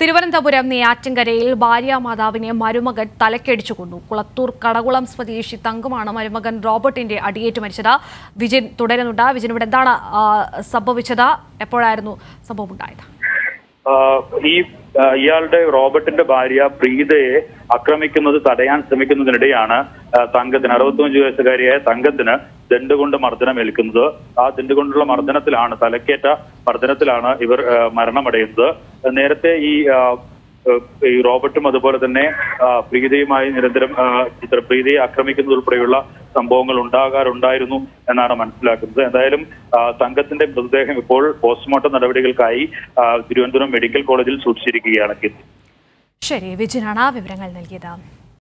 തിരുവനന്തപുരം നെയ്യാറ്റിൻകരയിൽ ഭാര്യാമാതാവിനെ മരുമകൻ തലക്കടിച്ചു കൊന്നു. കുളത്തൂർ കടകുളം സ്വദേശി തങ്കുമാണ് മരുമകൻ റോബർട്ടിന്റെ അടിയേറ്റ് മരിച്ചത്. വിജിൻ തുടരുന്നുണ്ട്. വിജിൻ ഇവിടെ എന്താണ് സംഭവിച്ചത്? എപ്പോഴായിരുന്നു സംഭവം ഉണ്ടായത് ഈ ഇയാളുടെ റോബർട്ടിന്റെ ഭാര്യ പ്രീതയെ ആക്രമിക്കുന്നത് തടയാൻ ശ്രമിക്കുന്നതിനിടെയാണ് തങ്കത്തിന് അറുപത്തിയഞ്ച് വയസ്സുകാരിയായ തങ്കത്തിന് ദണ്ടുകൊണ്ട് മർദ്ദനമേൽക്കുന്നത് ആ ദണ്ടുകൊണ്ടുള്ള മർദ്ദനത്തിലാണ് തലക്കേറ്റ മർദ്ദനത്തിലാണ് ഇവർ മരണമടയുന്നത്. നേരത്തെ ഈ ഈ റോബർട്ടും അതുപോലെ തന്നെ പ്രീതിയുമായി നിരന്തരം ആഹ് ചിത്ര പ്രീതയെ ആക്രമിക്കുന്നത് ഉൾപ്പെടെയുള്ള സംഭവങ്ങൾ ഉണ്ടാകാറുണ്ടായിരുന്നു എന്നാണ് മനസ്സിലാക്കുന്നത്. എന്തായാലും സംഘത്തിന്റെ മൃതദേഹം ഇപ്പോൾ പോസ്റ്റ്മോർട്ടം നടപടികൾക്കായി തിരുവനന്തപുരം മെഡിക്കൽ കോളേജിൽ സൂക്ഷിച്ചിരിക്കുകയാണ്. ശരി വിജിനാണ് വിവരങ്ങൾ നൽകിയത്.